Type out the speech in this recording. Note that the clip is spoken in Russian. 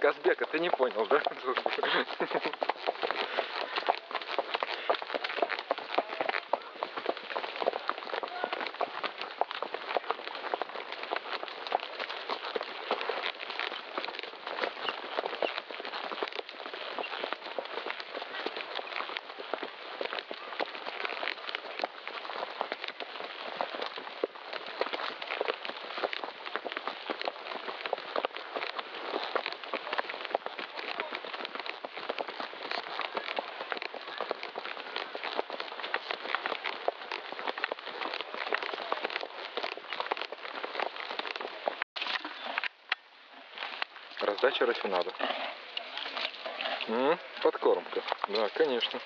Казбека, ты не понял, да? Раздача рафинада. М, Подкормка. Да, конечно.